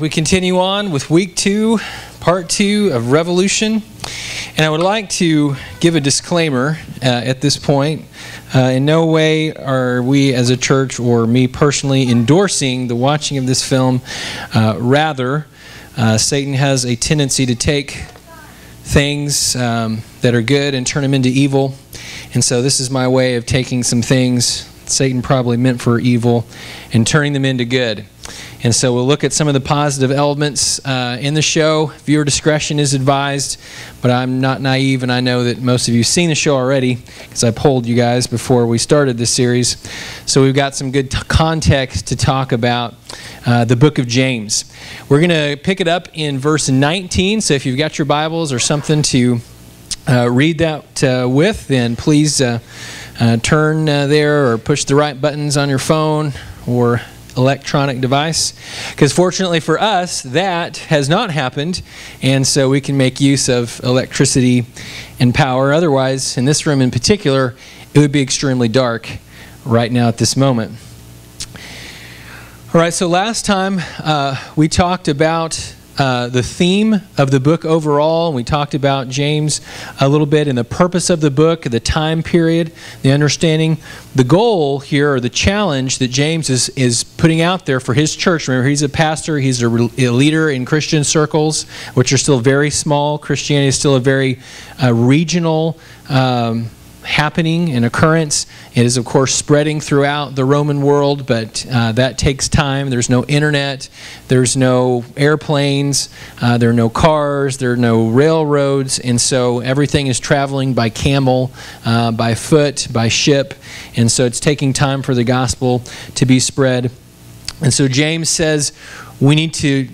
We continue on with week two, part two of Revolution. And I would like to give a disclaimer uh, at this point. Uh, in no way are we as a church or me personally endorsing the watching of this film. Uh, rather, uh, Satan has a tendency to take things um, that are good and turn them into evil. And so this is my way of taking some things Satan probably meant for evil and turning them into good. And so we'll look at some of the positive elements uh, in the show. Viewer discretion is advised, but I'm not naive, and I know that most of you have seen the show already because I polled you guys before we started this series. So we've got some good context to talk about uh, the book of James. We're going to pick it up in verse 19. So if you've got your Bibles or something to uh, read that uh, with, then please uh, uh, turn there or push the right buttons on your phone or electronic device. Because fortunately for us, that has not happened, and so we can make use of electricity and power. Otherwise, in this room in particular, it would be extremely dark right now at this moment. All right, so last time uh, we talked about uh, the theme of the book overall. We talked about James a little bit and the purpose of the book, the time period, the understanding. The goal here, or the challenge that James is, is putting out there for his church. Remember, he's a pastor, he's a, a leader in Christian circles, which are still very small. Christianity is still a very uh, regional. Um, happening, an occurrence. It is, of course, spreading throughout the Roman world, but uh, that takes time. There's no internet, there's no airplanes, uh, there are no cars, there are no railroads, and so everything is traveling by camel, uh, by foot, by ship, and so it's taking time for the gospel to be spread. And so James says we need to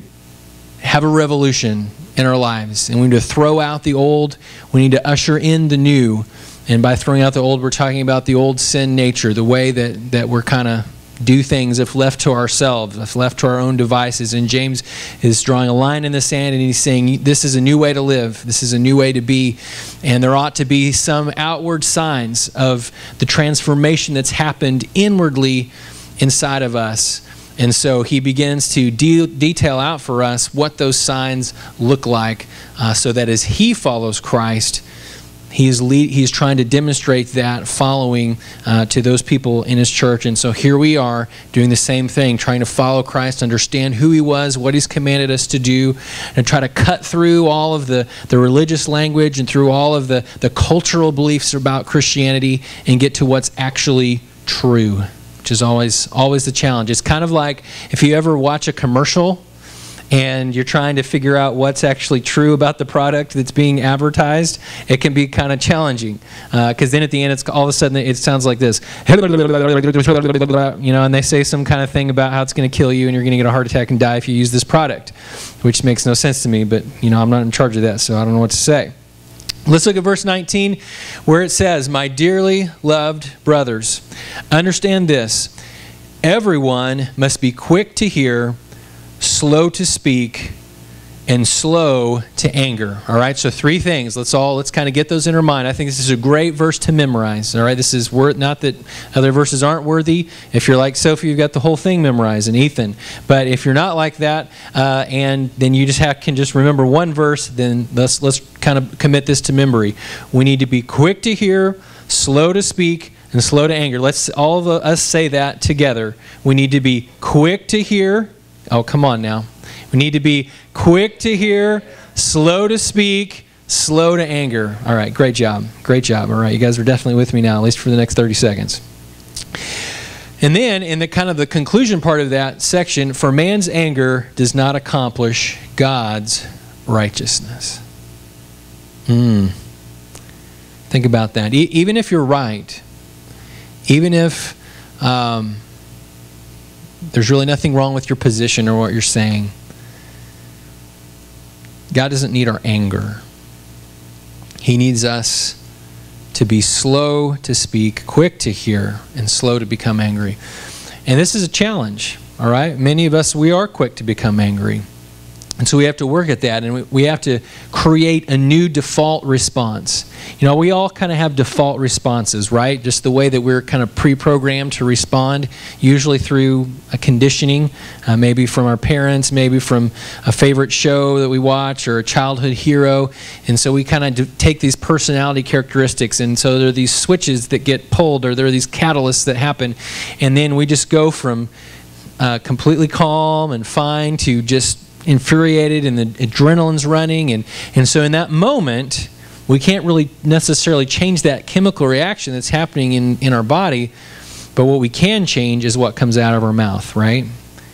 have a revolution in our lives, and we need to throw out the old, we need to usher in the new. And by throwing out the old, we're talking about the old sin nature, the way that, that we're kind of do things if left to ourselves, if left to our own devices. And James is drawing a line in the sand and he's saying, This is a new way to live. This is a new way to be. And there ought to be some outward signs of the transformation that's happened inwardly inside of us. And so he begins to de- detail out for us what those signs look like uh, so that as he follows Christ, he is, lead, he is trying to demonstrate that following uh, to those people in his church. And so here we are doing the same thing, trying to follow Christ, understand who he was, what he's commanded us to do, and try to cut through all of the, the religious language and through all of the, the cultural beliefs about Christianity and get to what's actually true, which is always, always the challenge. It's kind of like if you ever watch a commercial and you're trying to figure out what's actually true about the product that's being advertised, it can be kind of challenging. Because uh, then at the end, it's all of a sudden it sounds like this, you know, and they say some kind of thing about how it's going to kill you and you're going to get a heart attack and die if you use this product, which makes no sense to me. But you know, I'm not in charge of that, so I don't know what to say. Let's look at verse 19 where it says, My dearly loved brothers, understand this. Everyone must be quick to hear slow to speak, and slow to anger. All right, so three things. Let's all let's kind of get those in our mind. I think this is a great verse to memorize. All right, this is worth not that other verses aren't worthy. If you're like Sophie, you've got the whole thing memorized, and Ethan. But if you're not like that, uh, and then you just have, can just remember one verse, then let's let's kind of commit this to memory. We need to be quick to hear, slow to speak, and slow to anger. Let's all of us say that together. We need to be quick to hear Oh, come on now. We need to be quick to hear, slow to speak, slow to anger. All right, great job. Great job. All right, you guys are definitely with me now, at least for the next 30 seconds. And then, in the kind of the conclusion part of that section, for man's anger does not accomplish God's righteousness. Hmm. Think about that. E- even if you're right, even if um, there's really nothing wrong with your position or what you're saying. God doesn't need our anger. He needs us to be slow to speak, quick to hear, and slow to become angry. And this is a challenge, all right? Many of us, we are quick to become angry. And so we have to work at that and we, we have to create a new default response. You know, we all kind of have default responses, right? Just the way that we're kind of pre programmed to respond, usually through a conditioning, uh, maybe from our parents, maybe from a favorite show that we watch or a childhood hero. And so we kind of take these personality characteristics, and so there are these switches that get pulled or there are these catalysts that happen. And then we just go from uh, completely calm and fine to just infuriated and the adrenaline's running. And, and so in that moment, we can't really necessarily change that chemical reaction that's happening in, in our body. But what we can change is what comes out of our mouth, right?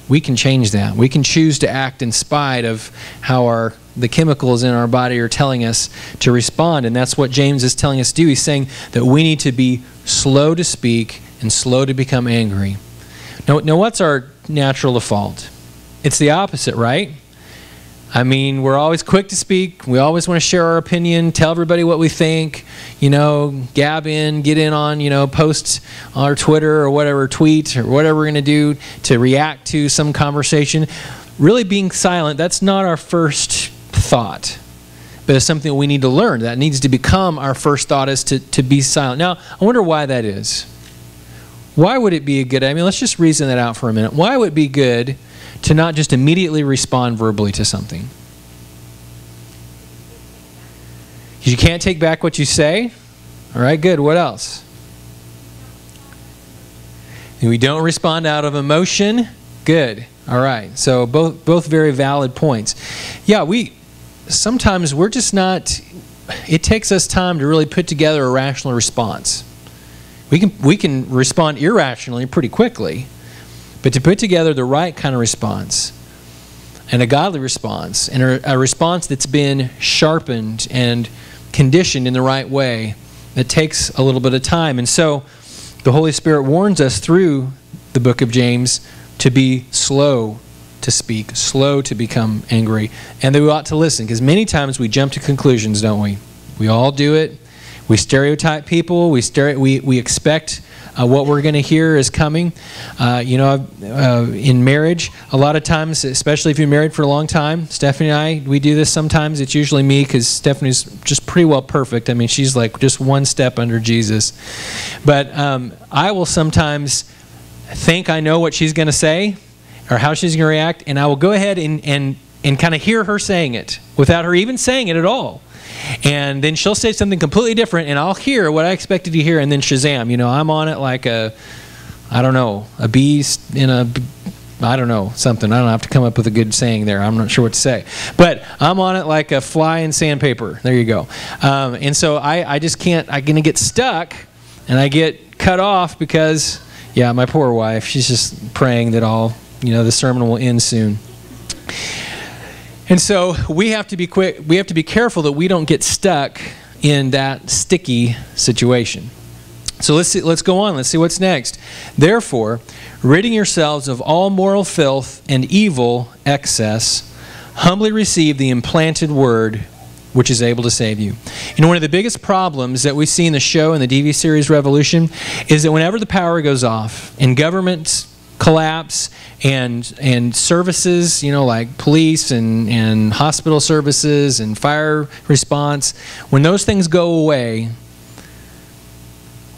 We can change that. We can choose to act in spite of how our the chemicals in our body are telling us to respond. And that's what James is telling us to do. He's saying that we need to be slow to speak and slow to become angry. Now, now what's our natural default? It's the opposite, right? I mean, we're always quick to speak. We always want to share our opinion, tell everybody what we think, you know, gab in, get in on, you know, post on our Twitter or whatever, tweet or whatever we're going to do to react to some conversation. Really being silent, that's not our first thought. But it's something we need to learn. That needs to become our first thought is to, to be silent. Now, I wonder why that is. Why would it be a good, I mean, let's just reason that out for a minute. Why would it be good to not just immediately respond verbally to something. You can't take back what you say. All right, good. What else? And we don't respond out of emotion. Good. All right. So both both very valid points. Yeah, we sometimes we're just not it takes us time to really put together a rational response. We can we can respond irrationally pretty quickly. But to put together the right kind of response and a godly response and a, a response that's been sharpened and conditioned in the right way, it takes a little bit of time. And so the Holy Spirit warns us through the book of James to be slow to speak, slow to become angry, and that we ought to listen because many times we jump to conclusions, don't we? We all do it. We stereotype people. We, stere- we, we expect uh, what we're going to hear is coming. Uh, you know, uh, in marriage, a lot of times, especially if you're married for a long time, Stephanie and I, we do this sometimes. It's usually me because Stephanie's just pretty well perfect. I mean, she's like just one step under Jesus. But um, I will sometimes think I know what she's going to say or how she's going to react, and I will go ahead and, and, and kind of hear her saying it without her even saying it at all and then she'll say something completely different, and I'll hear what I expected to hear, and then Shazam, you know, I'm on it like a, I don't know, a beast in a, I don't know, something. I don't have to come up with a good saying there. I'm not sure what to say. But I'm on it like a fly in sandpaper. There you go. Um, and so I, I just can't, I'm going to get stuck, and I get cut off because, yeah, my poor wife, she's just praying that all, you know, the sermon will end soon. And so we have to be quick, we have to be careful that we don't get stuck in that sticky situation. So let's see, let's go on. Let's see what's next. Therefore, ridding yourselves of all moral filth and evil excess, humbly receive the implanted word which is able to save you. Know, one of the biggest problems that we see in the show in the TV series Revolution is that whenever the power goes off and governments collapse and and services you know like police and and hospital services and fire response when those things go away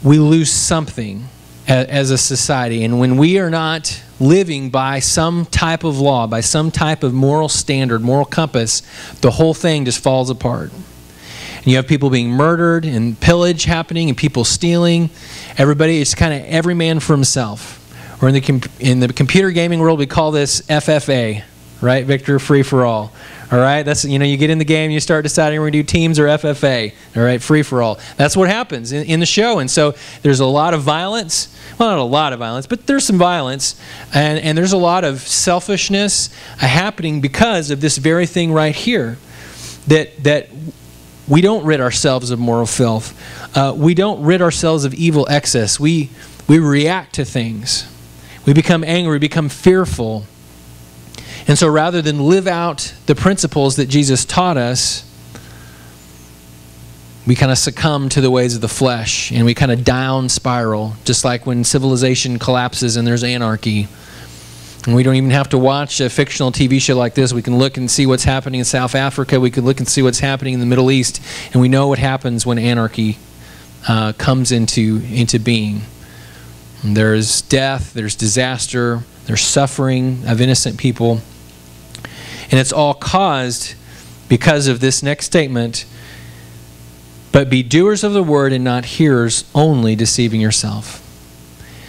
we lose something as a society. And when we are not living by some type of law by some type of moral standard moral compass the whole thing just falls apart. And you have people being murdered and pillage happening and people stealing. Everybody it's kind of every man for himself or in the, in the computer gaming world, we call this FFA, right? Victor Free for All. All right, that's you know you get in the game, you start deciding we're gonna do teams or FFA. All right, free for all. That's what happens in, in the show, and so there's a lot of violence. Well, not a lot of violence, but there's some violence, and and there's a lot of selfishness happening because of this very thing right here, that that we don't rid ourselves of moral filth. Uh, we don't rid ourselves of evil excess. We we react to things. We become angry, we become fearful. And so rather than live out the principles that Jesus taught us, we kind of succumb to the ways of the flesh and we kind of down spiral, just like when civilization collapses and there's anarchy. And we don't even have to watch a fictional TV show like this. We can look and see what's happening in South Africa. We can look and see what's happening in the Middle East. And we know what happens when anarchy uh, comes into, into being. There's death, there's disaster, there's suffering of innocent people. And it's all caused because of this next statement but be doers of the word and not hearers only, deceiving yourself.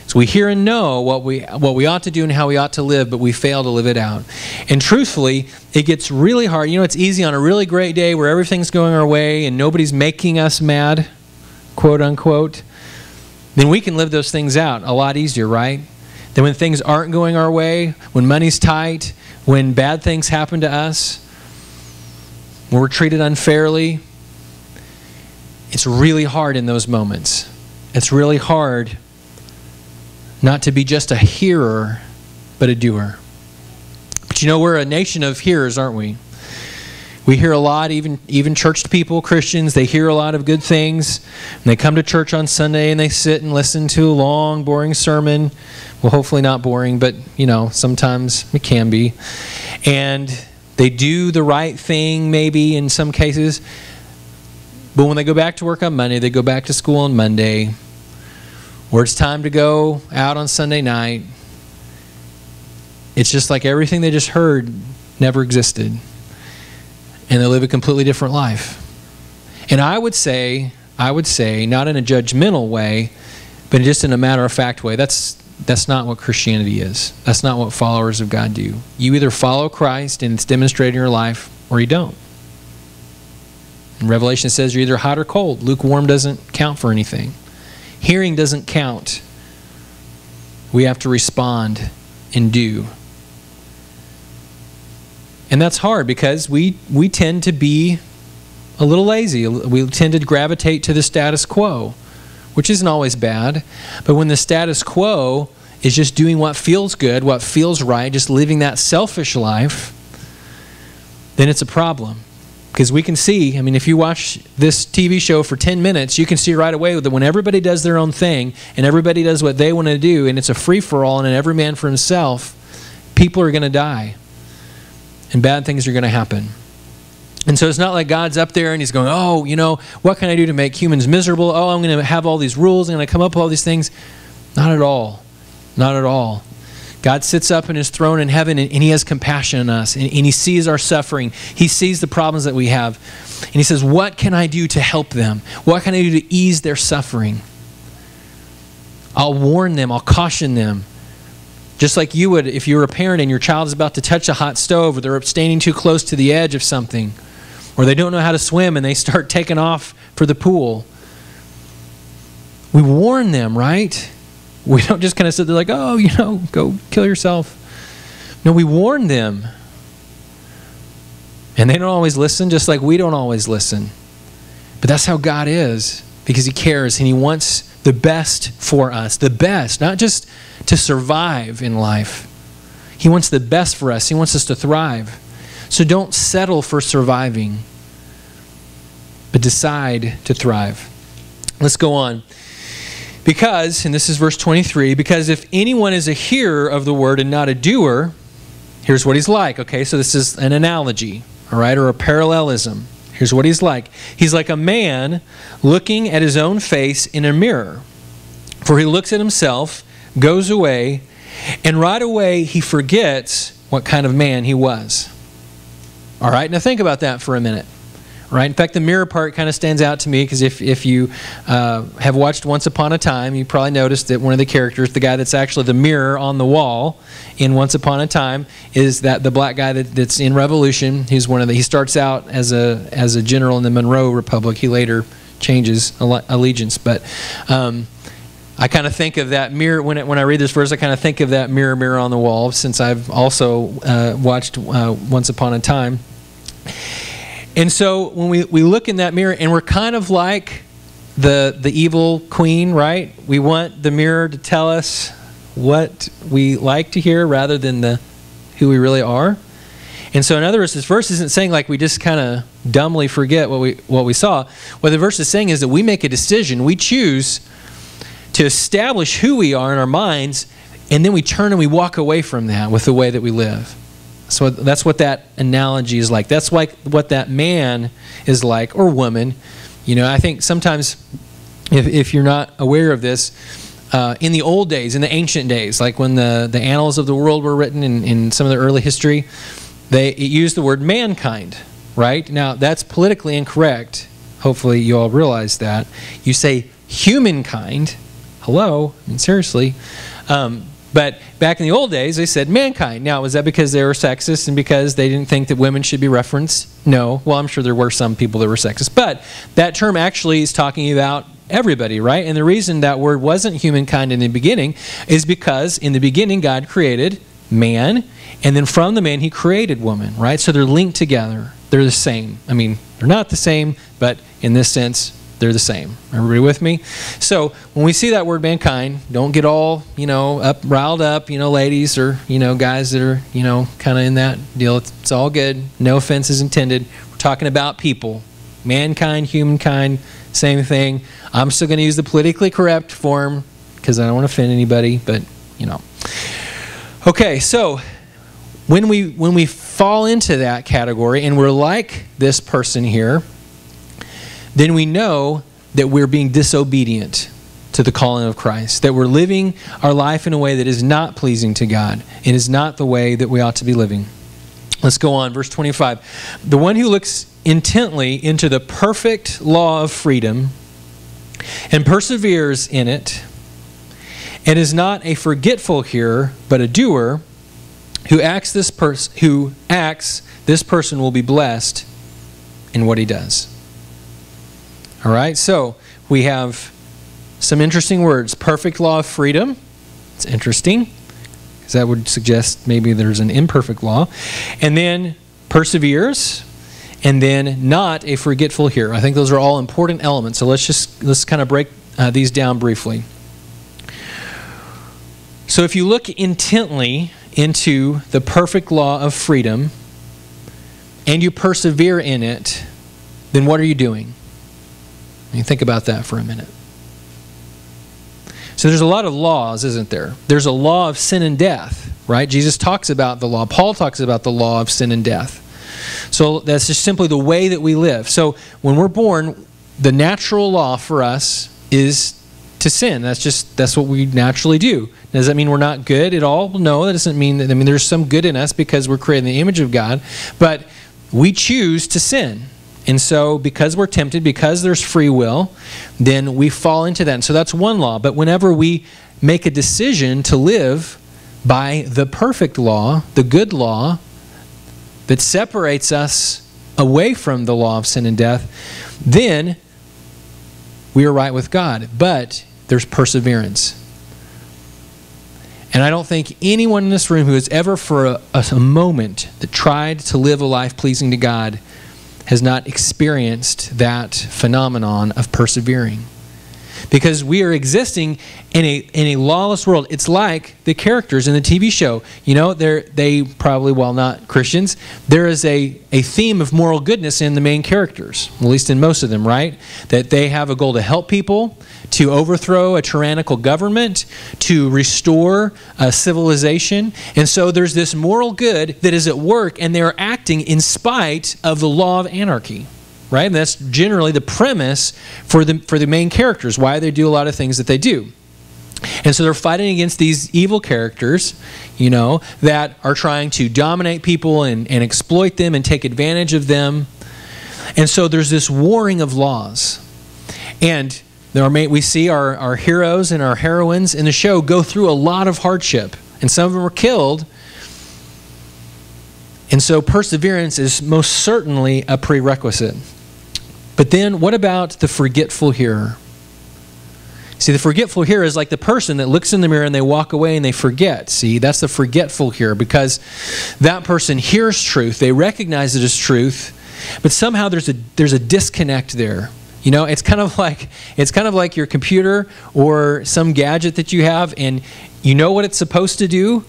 So we hear and know what we, what we ought to do and how we ought to live, but we fail to live it out. And truthfully, it gets really hard. You know, it's easy on a really great day where everything's going our way and nobody's making us mad, quote unquote. Then we can live those things out a lot easier, right? Then when things aren't going our way, when money's tight, when bad things happen to us, when we're treated unfairly, it's really hard in those moments. It's really hard not to be just a hearer, but a doer. But you know, we're a nation of hearers, aren't we? We hear a lot, even even church people, Christians, they hear a lot of good things. And they come to church on Sunday and they sit and listen to a long, boring sermon. Well, hopefully not boring, but you know, sometimes it can be. And they do the right thing, maybe in some cases. But when they go back to work on Monday, they go back to school on Monday, or it's time to go out on Sunday night, it's just like everything they just heard never existed. And they live a completely different life. And I would say, I would say, not in a judgmental way, but just in a matter of fact way, that's that's not what Christianity is. That's not what followers of God do. You either follow Christ and it's demonstrated in your life, or you don't. And Revelation says you're either hot or cold. Lukewarm doesn't count for anything. Hearing doesn't count. We have to respond and do. And that's hard because we, we tend to be a little lazy. We tend to gravitate to the status quo, which isn't always bad. But when the status quo is just doing what feels good, what feels right, just living that selfish life, then it's a problem. Because we can see, I mean, if you watch this TV show for 10 minutes, you can see right away that when everybody does their own thing and everybody does what they want to do and it's a free for all and every man for himself, people are going to die and bad things are going to happen. And so it's not like God's up there and he's going, oh, you know, what can I do to make humans miserable? Oh, I'm going to have all these rules. And I'm going to come up with all these things. Not at all. Not at all. God sits up in his throne in heaven and, and he has compassion on us and, and he sees our suffering. He sees the problems that we have. And he says, What can I do to help them? What can I do to ease their suffering? I'll warn them, I'll caution them. Just like you would if you were a parent and your child is about to touch a hot stove or they're standing too close to the edge of something or they don't know how to swim and they start taking off for the pool. We warn them, right? We don't just kind of sit there like, oh, you know, go kill yourself. No, we warn them. And they don't always listen, just like we don't always listen. But that's how God is because He cares and He wants the best for us. The best, not just to survive in life. He wants the best for us, He wants us to thrive. So don't settle for surviving, but decide to thrive. Let's go on. Because, and this is verse 23, because if anyone is a hearer of the word and not a doer, here's what he's like. Okay, so this is an analogy, all right, or a parallelism. Here's what he's like He's like a man looking at his own face in a mirror. For he looks at himself, goes away, and right away he forgets what kind of man he was. All right, now think about that for a minute right? In fact, the mirror part kind of stands out to me because if, if you uh, have watched Once Upon a Time, you probably noticed that one of the characters, the guy that's actually the mirror on the wall in Once Upon a Time, is that the black guy that, that's in Revolution. He's one of the. He starts out as a as a general in the Monroe Republic. He later changes allegiance, but. Um, I kind of think of that mirror when it, when I read this verse. I kind of think of that mirror, mirror on the wall, since I've also uh, watched uh, Once Upon a Time. And so when we, we look in that mirror and we're kind of like the, the evil queen, right? We want the mirror to tell us what we like to hear rather than the who we really are. And so in other words, this verse isn't saying like we just kind of dumbly forget what we what we saw. What the verse is saying is that we make a decision, we choose to establish who we are in our minds and then we turn and we walk away from that with the way that we live. So that's what that analogy is like. That's like what that man is like, or woman. You know, I think sometimes if, if you're not aware of this, uh, in the old days, in the ancient days, like when the, the annals of the world were written in, in some of the early history, they used the word mankind, right? Now, that's politically incorrect. Hopefully, you all realize that. You say humankind. Hello? I mean, seriously. Um, but back in the old days, they said mankind. Now, was that because they were sexist and because they didn't think that women should be referenced? No. Well, I'm sure there were some people that were sexist. But that term actually is talking about everybody, right? And the reason that word wasn't humankind in the beginning is because in the beginning, God created man, and then from the man, he created woman, right? So they're linked together. They're the same. I mean, they're not the same, but in this sense, they're the same. Everybody with me? So when we see that word mankind, don't get all, you know, up riled up, you know, ladies or, you know, guys that are, you know, kind of in that deal. It's, it's all good. No offense is intended. We're talking about people. Mankind, humankind, same thing. I'm still going to use the politically correct form because I don't want to offend anybody, but, you know. Okay, so when we when we fall into that category and we're like this person here, then we know that we're being disobedient to the calling of Christ, that we're living our life in a way that is not pleasing to God and is not the way that we ought to be living. Let's go on, verse 25. The one who looks intently into the perfect law of freedom and perseveres in it, and is not a forgetful hearer, but a doer, who acts this person who acts this person will be blessed in what he does. All right, so we have some interesting words. Perfect law of freedom. It's interesting because that would suggest maybe there's an imperfect law. And then perseveres and then not a forgetful hearer. I think those are all important elements. So let's just let's kind of break uh, these down briefly. So if you look intently into the perfect law of freedom and you persevere in it, then what are you doing? Think about that for a minute. So there's a lot of laws, isn't there? There's a law of sin and death, right? Jesus talks about the law. Paul talks about the law of sin and death. So that's just simply the way that we live. So when we're born, the natural law for us is to sin. That's just that's what we naturally do. Does that mean we're not good at all? No, that doesn't mean that I mean there's some good in us because we're created in the image of God, but we choose to sin. And so, because we're tempted, because there's free will, then we fall into that. And so, that's one law. But whenever we make a decision to live by the perfect law, the good law, that separates us away from the law of sin and death, then we are right with God. But there's perseverance. And I don't think anyone in this room who has ever, for a, a, moment, that tried to live a life pleasing to God has not experienced that phenomenon of persevering. Because we are existing in a, in a lawless world. It's like the characters in the TV show. You know, they're, they probably, while not Christians, there is a, a theme of moral goodness in the main characters, at least in most of them, right? That they have a goal to help people, to overthrow a tyrannical government, to restore a civilization. And so there's this moral good that is at work, and they're acting in spite of the law of anarchy. Right? And that's generally the premise for the, for the main characters, why they do a lot of things that they do. And so they're fighting against these evil characters, you know, that are trying to dominate people and, and exploit them and take advantage of them. And so there's this warring of laws. And there are, we see our, our heroes and our heroines in the show go through a lot of hardship, and some of them were killed. And so perseverance is most certainly a prerequisite. But then, what about the forgetful hearer? See, the forgetful hearer is like the person that looks in the mirror and they walk away and they forget. See, that's the forgetful hearer because that person hears truth, they recognize it as truth, but somehow there's a, there's a disconnect there. You know, it's kind of like it's kind of like your computer or some gadget that you have and you know what it's supposed to do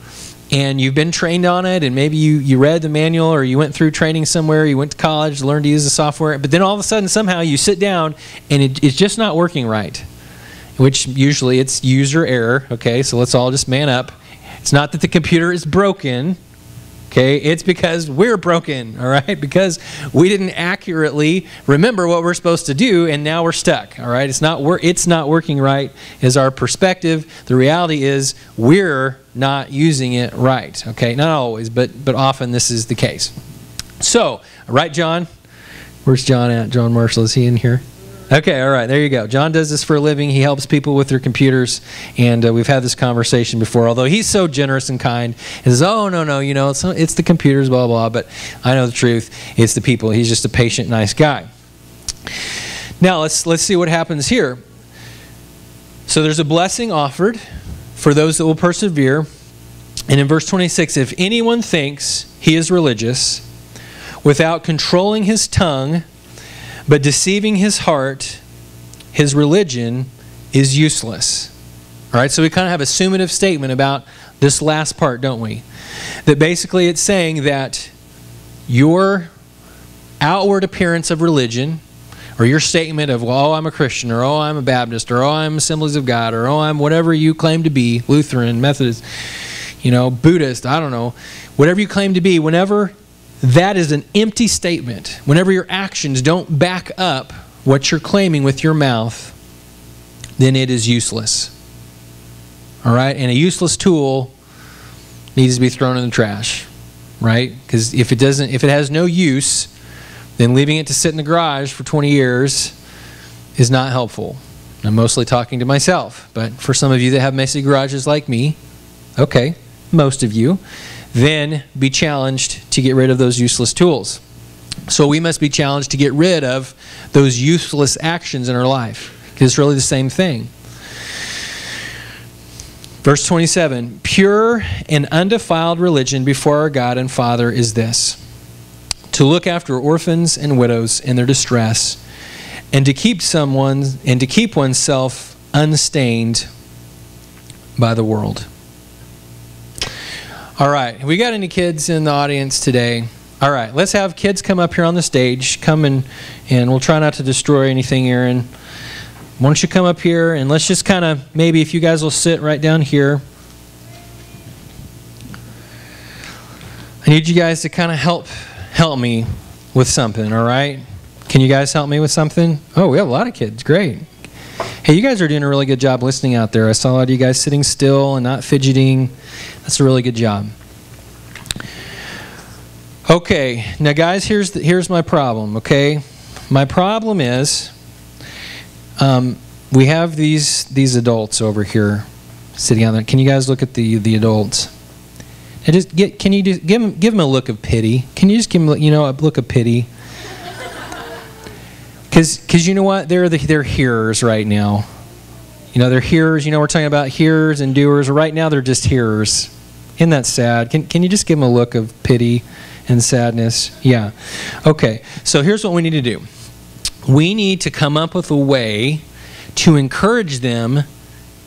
and you've been trained on it and maybe you, you read the manual or you went through training somewhere, you went to college, learned to use the software, but then all of a sudden somehow you sit down and it, it's just not working right. Which usually it's user error, okay? So let's all just man up It's not that the computer is broken. Okay, it's because we're broken, all right? Because we didn't accurately remember what we're supposed to do and now we're stuck, all right? It's not it's not working right is our perspective. The reality is we're not using it right. Okay? Not always, but but often this is the case. So, right John? Where's John at? John Marshall is he in here? Okay, all right, there you go. John does this for a living. He helps people with their computers, and uh, we've had this conversation before. Although he's so generous and kind, and says, "Oh no, no, you know, it's, it's the computers, blah blah." But I know the truth. It's the people. He's just a patient, nice guy. Now let's let's see what happens here. So there's a blessing offered for those that will persevere, and in verse 26, if anyone thinks he is religious without controlling his tongue but deceiving his heart, his religion is useless. All right, so we kind of have a summative statement about this last part, don't we? That basically it's saying that your outward appearance of religion, or your statement of, well, oh, I'm a Christian, or oh, I'm a Baptist, or oh, I'm Assemblies of God, or oh, I'm whatever you claim to be, Lutheran, Methodist, you know, Buddhist, I don't know, whatever you claim to be, whenever that is an empty statement. Whenever your actions don't back up what you're claiming with your mouth, then it is useless. All right? And a useless tool needs to be thrown in the trash, right? Because if it doesn't if it has no use, then leaving it to sit in the garage for 20 years is not helpful. I'm mostly talking to myself, but for some of you that have messy garages like me, okay, most of you, then be challenged to get rid of those useless tools. So we must be challenged to get rid of those useless actions in our life it's really the same thing. Verse 27 Pure and undefiled religion before our God and Father is this to look after orphans and widows in their distress and to keep someone and to keep oneself unstained by the world. All right. We got any kids in the audience today? All right. Let's have kids come up here on the stage. Come and, and we'll try not to destroy anything, Aaron. Why don't you come up here and let's just kind of maybe if you guys will sit right down here. I need you guys to kind of help help me with something, all right? Can you guys help me with something? Oh, we have a lot of kids. Great. Hey, you guys are doing a really good job listening out there. I saw a lot of you guys sitting still and not fidgeting. That's a really good job. Okay, now guys, here's the, here's my problem. Okay, my problem is um, we have these these adults over here sitting on there. Can you guys look at the the adults? And just get, can you just give them give them a look of pity? Can you just give them you know a look of pity? Because you know what? They're, the, they're hearers right now. You know, they're hearers. You know, we're talking about hearers and doers. Right now, they're just hearers. Isn't that sad? Can, can you just give them a look of pity and sadness? Yeah. Okay, so here's what we need to do we need to come up with a way to encourage them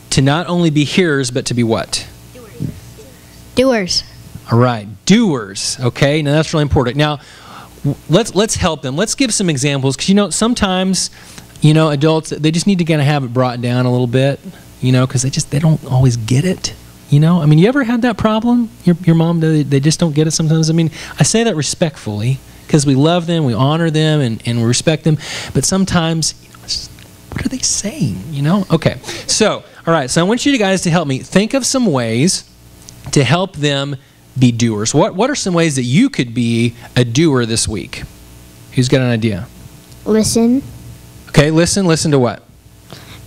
to not only be hearers, but to be what? Doers. All right, doers. Okay, now that's really important. Now, let's let's help them. Let's give some examples because you know sometimes you know adults they just need to kind of have it brought down a little bit. You know because they just they don't always get it. You know, I mean, you ever had that problem? Your your mom they, they just don't get it sometimes. I mean, I say that respectfully because we love them, we honor them, and, and we respect them. But sometimes, you know, what are they saying? You know? Okay. So, all right. So I want you guys to help me think of some ways to help them be doers. What, what are some ways that you could be a doer this week? Who's got an idea? Listen. Okay, listen. Listen to what?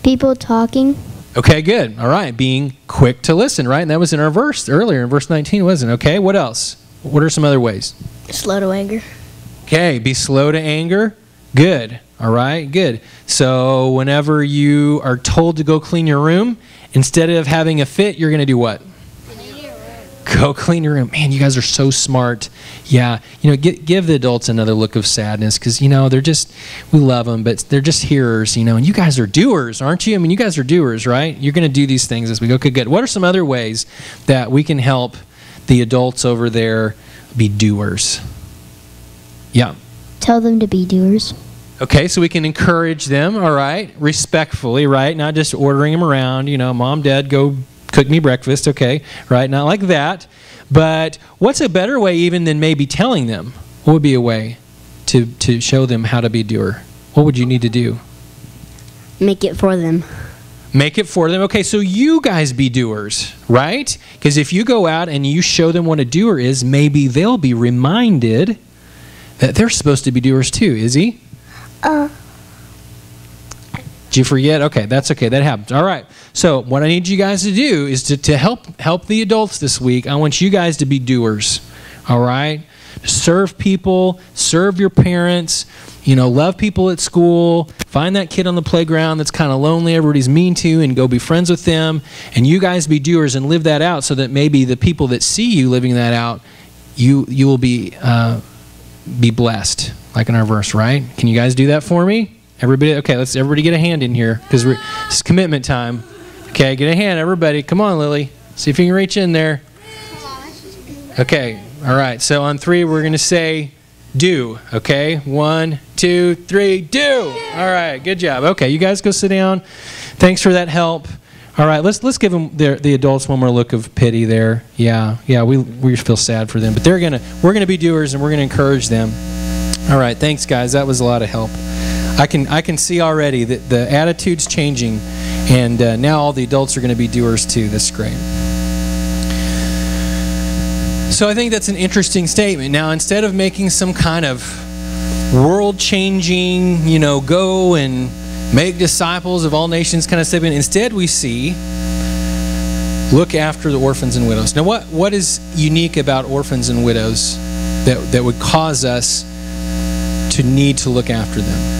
People talking. Okay, good. All right, being quick to listen, right? And that was in our verse earlier in verse 19, wasn't it? Okay, what else? What are some other ways? Slow to anger. Okay, be slow to anger. Good. All right, good. So, whenever you are told to go clean your room, instead of having a fit, you're going to do what? Go clean your room. Man, you guys are so smart. Yeah, you know, give, give the adults another look of sadness because, you know, they're just, we love them, but they're just hearers, you know, and you guys are doers, aren't you? I mean, you guys are doers, right? You're going to do these things as we go. Okay, good. What are some other ways that we can help the adults over there be doers? Yeah. Tell them to be doers. Okay, so we can encourage them, all right, respectfully, right? Not just ordering them around, you know, mom, dad, go cook me breakfast, okay, right? Not like that. But what's a better way, even than maybe telling them? What would be a way to, to show them how to be a doer? What would you need to do? Make it for them. Make it for them. Okay, so you guys be doers, right? Because if you go out and you show them what a doer is, maybe they'll be reminded that they're supposed to be doers too. Is he? Uh. Did you forget? Okay, that's okay. That happens. All right. So what I need you guys to do is to, to help help the adults this week. I want you guys to be doers. All right. Serve people. Serve your parents. You know, love people at school. Find that kid on the playground that's kind of lonely, everybody's mean to, and go be friends with them. And you guys be doers and live that out, so that maybe the people that see you living that out, you you will be uh, be blessed, like in our verse, right? Can you guys do that for me? Everybody, okay, let's everybody get a hand in here because it's commitment time. Okay, get a hand, everybody. Come on, Lily. See if you can reach in there. Okay, all right. So on three, we're going to say do. Okay, one, two, three, do. All right, good job. Okay, you guys go sit down. Thanks for that help. All right, let's let's give them the, the adults one more look of pity there. Yeah, yeah, we we feel sad for them, but they're gonna we're gonna be doers and we're gonna encourage them. All right, thanks guys. That was a lot of help. I can I can see already that the attitude's changing, and uh, now all the adults are going to be doers too. That's great. So I think that's an interesting statement. Now, instead of making some kind of world-changing, you know, go and make disciples of all nations kind of statement, instead we see look after the orphans and widows. Now, what what is unique about orphans and widows that that would cause us need to look after them?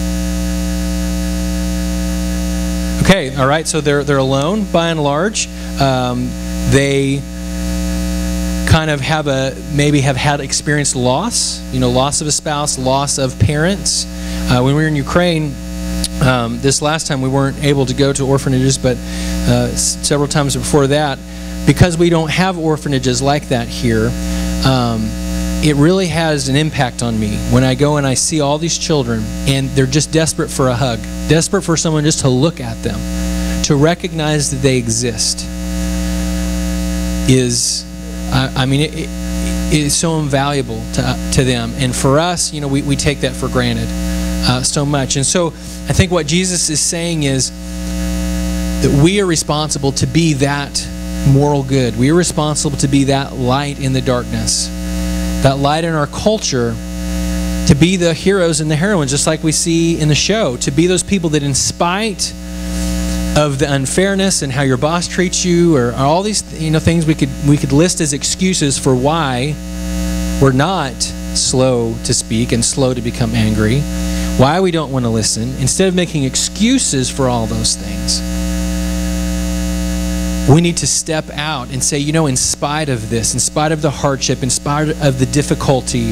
Okay, all right. So they're they're alone by and large. Um, they kind of have a maybe have had experienced loss. You know, loss of a spouse, loss of parents. Uh, when we were in Ukraine. Um, this last time we weren't able to go to orphanages, but uh, several times before that, because we don't have orphanages like that here, um, it really has an impact on me when I go and I see all these children and they're just desperate for a hug, desperate for someone just to look at them, to recognize that they exist. Is, I, I mean, it, it is so invaluable to, to them. And for us, you know, we, we take that for granted uh, so much. And so I think what Jesus is saying is that we are responsible to be that moral good. We are responsible to be that light in the darkness that light in our culture to be the heroes and the heroines, just like we see in the show, to be those people that, in spite of the unfairness and how your boss treats you, or, or all these you know things we could we could list as excuses for why we're not slow to speak and slow to become angry, why we don't want to listen, instead of making excuses for all those things we need to step out and say, you know, in spite of this, in spite of the hardship, in spite of the difficulty,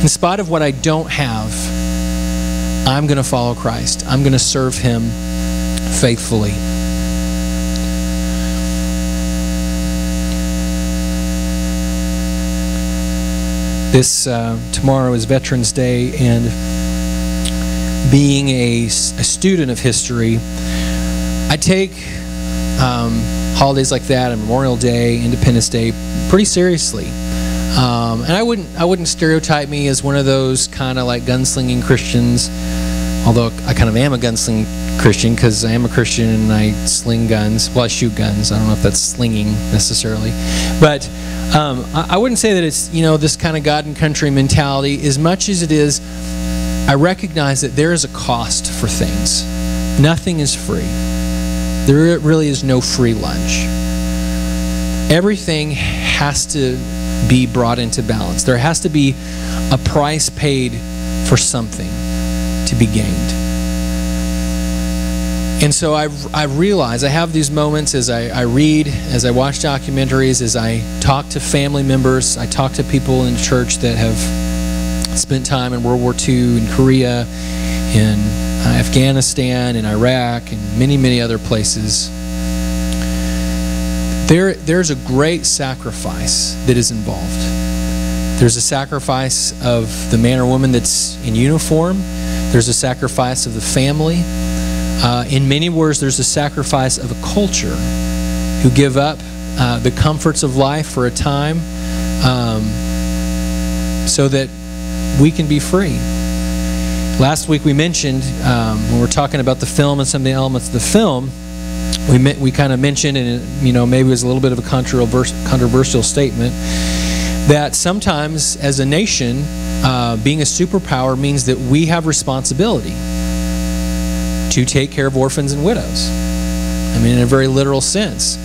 in spite of what I don't have, I'm going to follow Christ. I'm going to serve Him faithfully. This uh, tomorrow is Veterans Day, and being a, a student of history, I take um, holidays like that, and Memorial Day, Independence Day, pretty seriously. Um, and I wouldn't I wouldn't stereotype me as one of those kind of like gunslinging Christians, although I kind of am a gunslinging Christian because I am a Christian and I sling guns. Well, I shoot guns. I don't know if that's slinging necessarily, but um, I, I wouldn't say that it's you know this kind of God and country mentality as much as it is. I recognize that there is a cost for things. Nothing is free. There really is no free lunch. Everything has to be brought into balance. There has to be a price paid for something to be gained. And so I, I realize I have these moments as I, I read, as I watch documentaries, as I talk to family members, I talk to people in church that have spent time in World War II, in Korea, in uh, Afghanistan and Iraq and many, many other places. There, there's a great sacrifice that is involved. There's a sacrifice of the man or woman that's in uniform. There's a sacrifice of the family. Uh, in many words, there's a sacrifice of a culture who give up uh, the comforts of life for a time um, so that we can be free. Last week we mentioned, um, when we are talking about the film and some of the elements of the film, we, met, we kind of mentioned, and it, you know, maybe it was a little bit of a controversial statement, that sometimes as a nation, uh, being a superpower means that we have responsibility to take care of orphans and widows. I mean, in a very literal sense.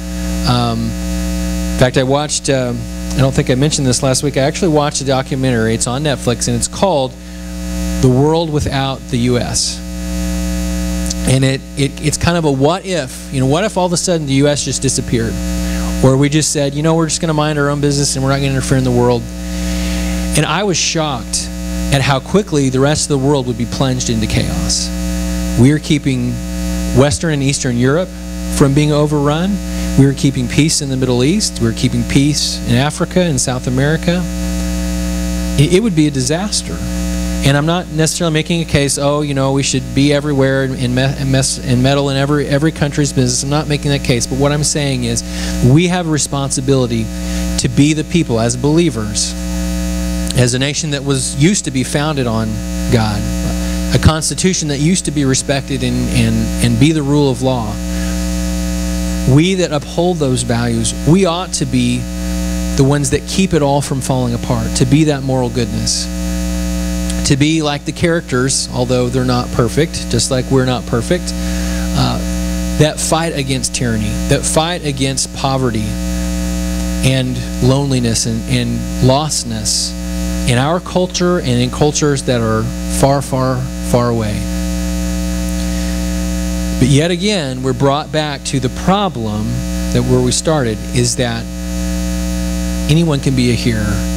Um, in fact, I watched, uh, I don't think I mentioned this last week, I actually watched a documentary. It's on Netflix, and it's called The World Without the U.S. And it, it it's kind of a what if. You know, what if all of a sudden the U.S. just disappeared? Or we just said, you know, we're just going to mind our own business and we're not going to interfere in the world. And I was shocked at how quickly the rest of the world would be plunged into chaos. We are keeping Western and Eastern Europe from being overrun. We are keeping peace in the Middle East. We're keeping peace in Africa and South America. It, would be a disaster. And I'm not necessarily making a case, oh, you know, we should be everywhere and, mess, and meddle in every, every country's business. I'm not making that case. But what I'm saying is we have a responsibility to be the people as believers, as a nation that was used to be founded on God, a constitution that used to be respected and, and, and be the rule of law. We that uphold those values, we ought to be the ones that keep it all from falling apart, to be that moral goodness. To be like the characters, although they're not perfect, just like we're not perfect, uh, that fight against tyranny, that fight against poverty and loneliness and, and lostness in our culture and in cultures that are far, far, far away. But yet again, we're brought back to the problem that where we started is that anyone can be a hearer,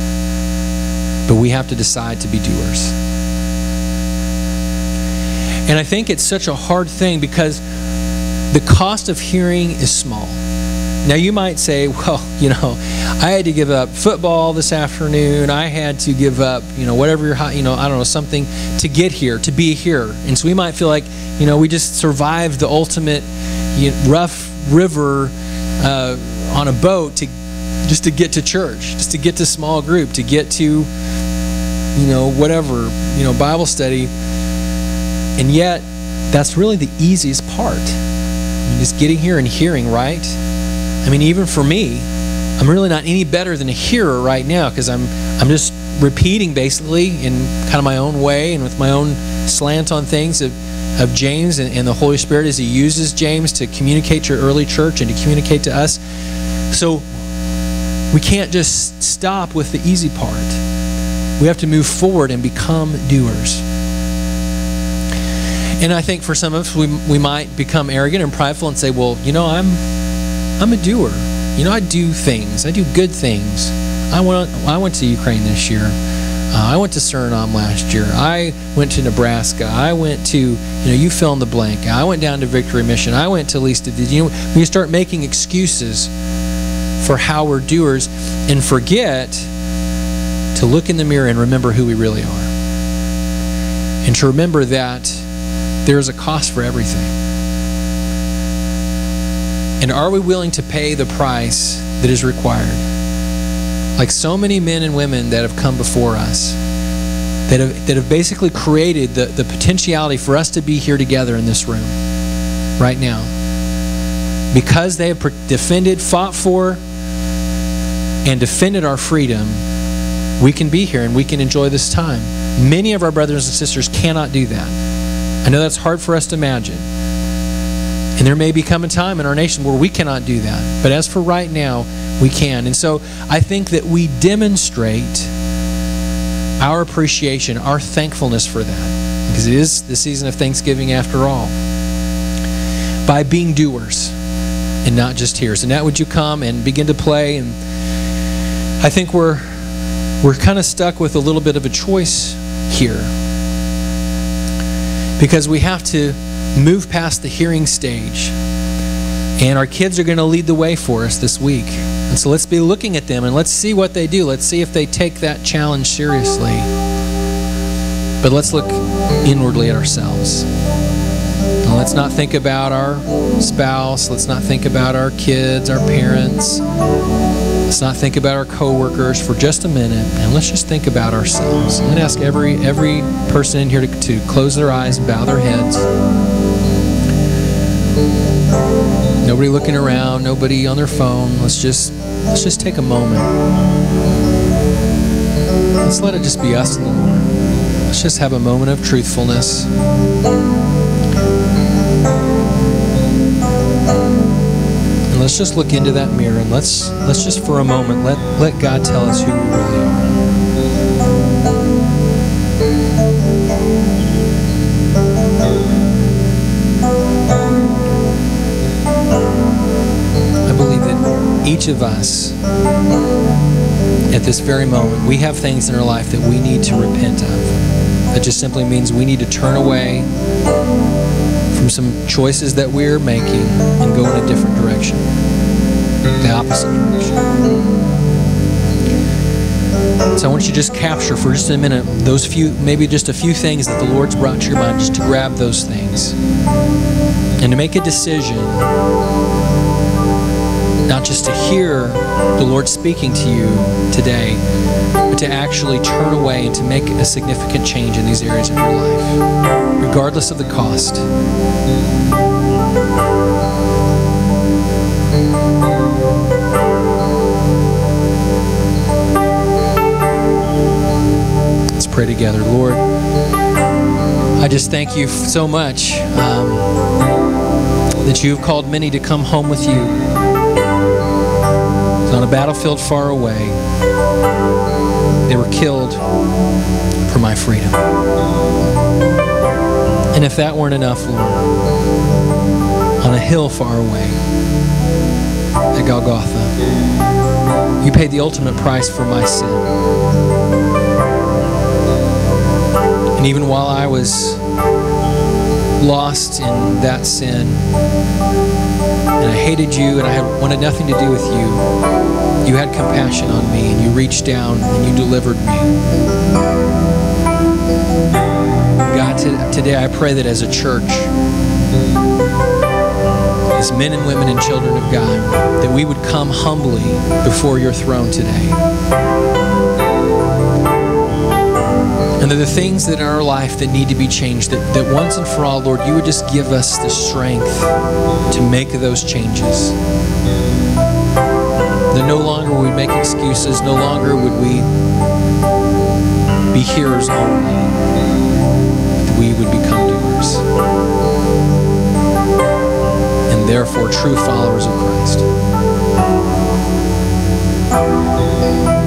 but we have to decide to be doers. And I think it's such a hard thing because the cost of hearing is small. Now, you might say, well, you know, I had to give up football this afternoon. I had to give up, you know, whatever you're, you know, I don't know, something to get here, to be here. And so we might feel like, you know, we just survived the ultimate rough river uh, on a boat to just to get to church, just to get to small group, to get to, you know, whatever, you know, Bible study. And yet, that's really the easiest part. I mean, just getting here and hearing, right? I mean, even for me, I'm really not any better than a hearer right now because I'm I'm just repeating basically in kind of my own way and with my own slant on things of, of James and, and the Holy Spirit as he uses James to communicate to early church and to communicate to us. So we can't just stop with the easy part. We have to move forward and become doers. And I think for some of us, we, we might become arrogant and prideful and say, well, you know, I'm I'm a doer. You know, I do things. I do good things. I went, I went to Ukraine this year. Uh, I went to Suriname last year. I went to Nebraska. I went to, you know, you fill in the blank. I went down to Victory Mission. I went to Lista. Did you know, when you start making excuses for how we're doers and forget to look in the mirror and remember who we really are. And to remember that there is a cost for everything. And are we willing to pay the price that is required? Like so many men and women that have come before us, that have, that have basically created the, the potentiality for us to be here together in this room right now. Because they have defended, fought for, and defended our freedom, we can be here and we can enjoy this time. Many of our brothers and sisters cannot do that. I know that's hard for us to imagine. And there may become a time in our nation where we cannot do that. But as for right now, we can. And so I think that we demonstrate our appreciation, our thankfulness for that. Because it is the season of Thanksgiving after all. By being doers and not just hearers. And that would you come and begin to play. And I think we're we're kind of stuck with a little bit of a choice here. Because we have to move past the hearing stage. And our kids are going to lead the way for us this week. And so let's be looking at them and let's see what they do. Let's see if they take that challenge seriously. But let's look inwardly at ourselves. And let's not think about our spouse. Let's not think about our kids, our parents. Let's not think about our coworkers for just a minute, and let's just think about ourselves. I'm going to ask every every person in here to, to close their eyes and bow their heads. Nobody looking around, nobody on their phone. Let's just let's just take a moment. Let's let it just be us and the Lord. Let's just have a moment of truthfulness. Let's just look into that mirror and let's let's just for a moment let let God tell us who we really are. I believe that each of us at this very moment, we have things in our life that we need to repent of. That just simply means we need to turn away from some choices that we're making and go in a different direction, the opposite direction. So I want you to just capture for just a minute those few, maybe just a few things that the Lord's brought to your mind, just to grab those things. And to make a decision not just to hear the Lord speaking to you today, but to actually turn away and to make a significant change in these areas of your life, regardless of the cost. Let's pray together. Lord, I just thank you so much um, that you have called many to come home with you on a battlefield far away. They were killed for my freedom. And if that weren't enough, Lord, on a hill far away at Golgotha, you paid the ultimate price for my sin. And even while I was lost in that sin, and I hated you and I had wanted nothing to do with you, you had compassion on me and you reached down and you delivered me. God, today I pray that as a church, as men and women and children of God, that we would come humbly before your throne today. And that the things that in our life that need to be changed, that, that once and for all, Lord, you would just give us the strength to make those changes. That no longer would we make excuses, no longer would we be hearers only, would become doers. And therefore, true followers of Christ.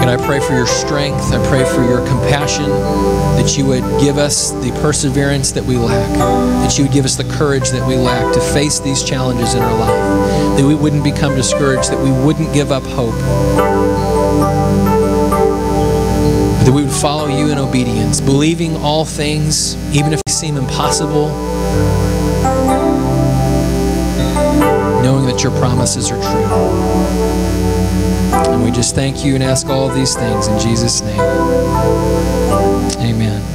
And I pray for your strength. I pray for your compassion, that you would give us the perseverance that we lack, that you would give us the courage that we lack to face these challenges in our life, that we wouldn't become discouraged, that we wouldn't give up hope, that we would follow you in obedience, believing all things, even if seem impossible, knowing that your promises are true. And we just thank you and ask all these things in Jesus' name. Amen.